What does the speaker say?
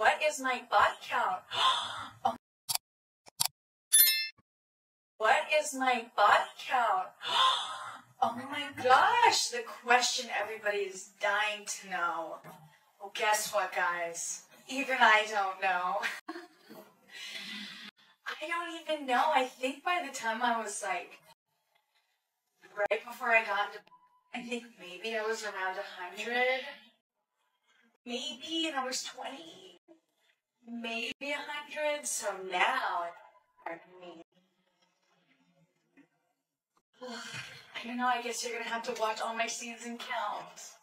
What is my body count? What is my body count? Oh my gosh, the question everybody is dying to know. Well, guess what, guys? Even I don't know. I don't even know. I think by the time I was like, right before I got into, I think maybe I was around 100. Maybe, and I was 20. Maybe a 100. So now, I mean, I don't know. I guess you're gonna have to watch all my scenes and count.